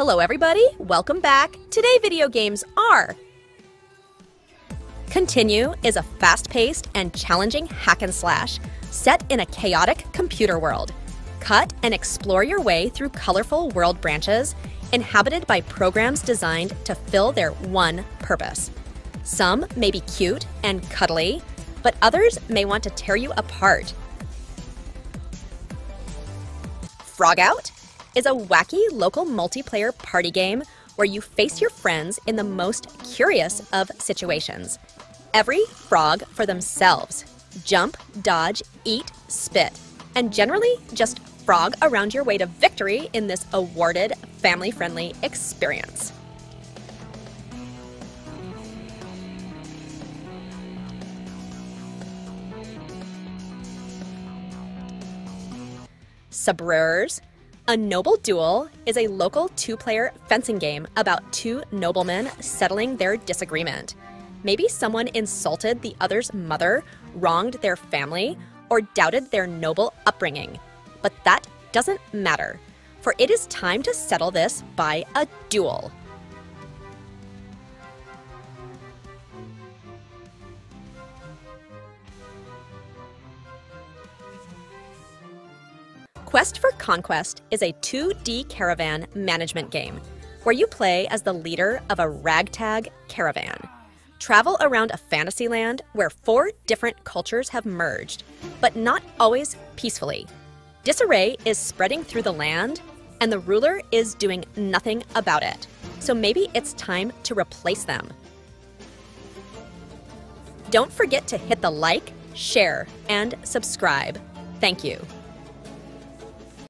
Hello everybody, welcome back. Today video games are Continue is a fast-paced and challenging hack and slash set in a chaotic computer world. Cut and explore your way through colorful world branches inhabited by programs designed to fill their one purpose. Some may be cute and cuddly, but others may want to tear you apart. Frog Out is a wacky local multiplayer party game where you face your friends in the most curious of situations. Every frog for themselves. Jump, dodge, eat, spit, and generally just frog around your way to victory in this awarded family friendly experience. Sabreurs. A Noble Duel is a local two player fencing game about two noblemen settling their disagreement. Maybe someone insulted the other's mother, wronged their family, or doubted their noble upbringing. But that doesn't matter, for it is time to settle this by a duel. Quest for Conquest is a 2D caravan management game where you play as the leader of a ragtag caravan. Travel around a fantasy land where four different cultures have merged, but not always peacefully. Disarray is spreading through the land, and the ruler is doing nothing about it. So maybe it's time to replace them. Don't forget to hit the like, share, and subscribe. Thank you.